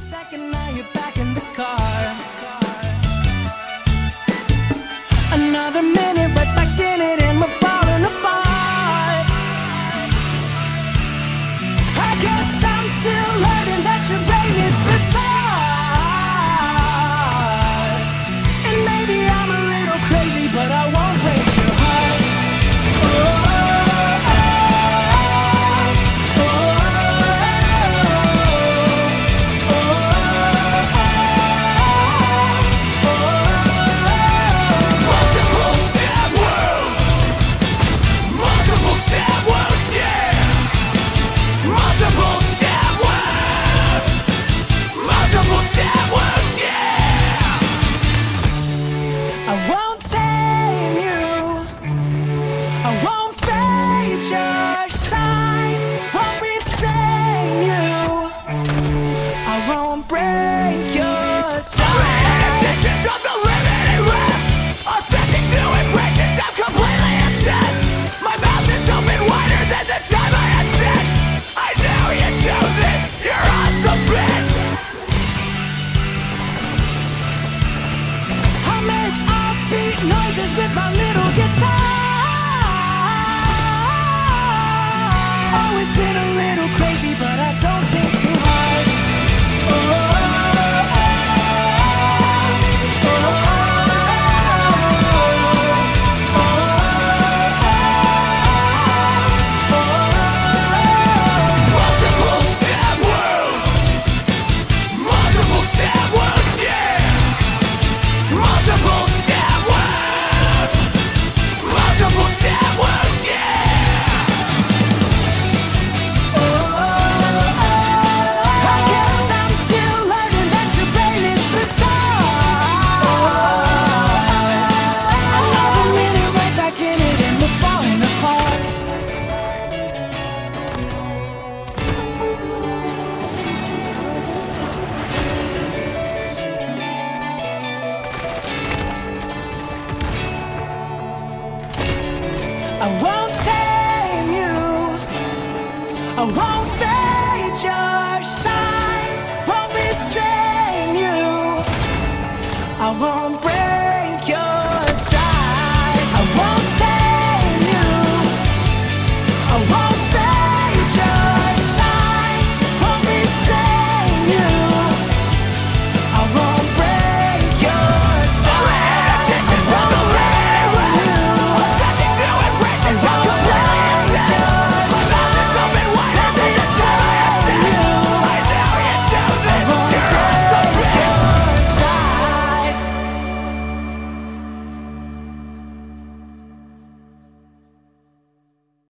second, now you're back in the car. Another minute, but I won't fade your shine, won't restrain you. I won't break your the limit and. Authentic new impressions, completely obsessed. My mouth is open wider than the time I had sex. I you do this, you're awesome bitch. noises with my I won't tame you. I won't fade your shine. Won't restrain you. I won't.